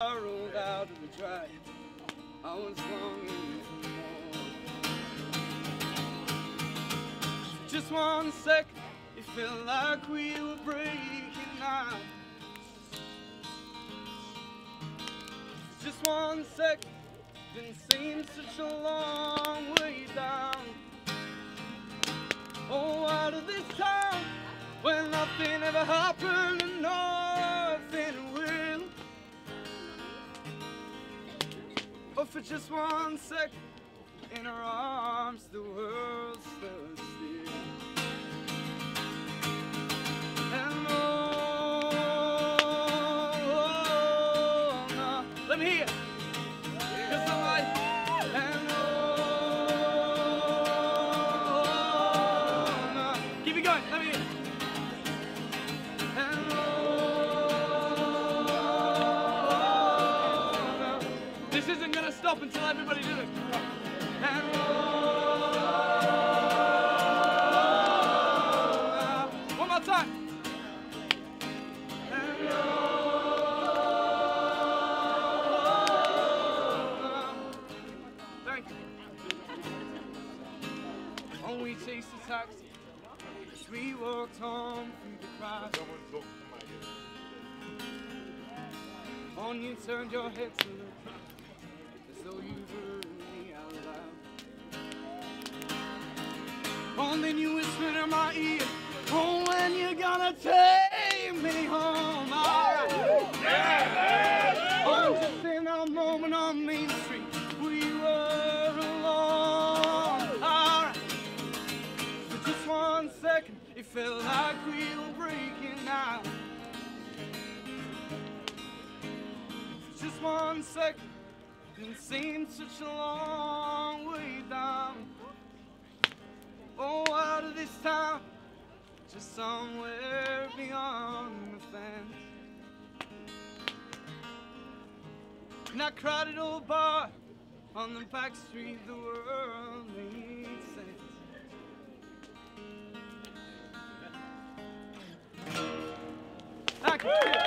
I rolled out of the drive. I was for more. Just one second, it felt like we were breaking out. Just one second, didn't seem such a long way down. Oh, out of this town, where nothing ever happened for just one second, in her arms, the world stood still. And oh, no, let me hear. oh, let me gonna stop until everybody does it. And no. One more time. And no. Thank you. Oh, we chased a taxi we walked home through the crowd. On you turned your head to look as you heard me out loud. Oh, then you whispered in my ear, Oh, when you gonna take me home? Alright. Oh, just in a moment on Main Street, we were alone. Alright. For just one second, it felt like we were breaking out. For just one second, didn't seem such a long way down. Oh, out of this town, just somewhere beyond the fence. In that crowded old bar on the back street, the world made sense. You.